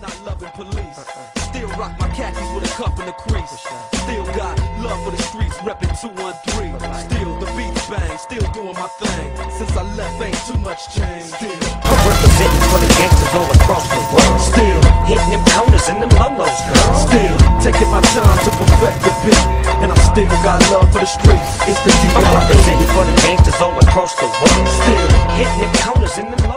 not loving police. Still rock my khakis with a cuff and a crease. Still got love for the streets, reppin' 213. Still the beats bang, still doing my thing. Since I left, ain't too much change. Still, I'm representing for the gangsters all across the world. still, Hitting them corners and them lolos, girl. still taking my time to perfect the beat. And I still got love for the streets. It's the I'm representing for the gangsters all across the world. Still, Hitting them corners and them lolos.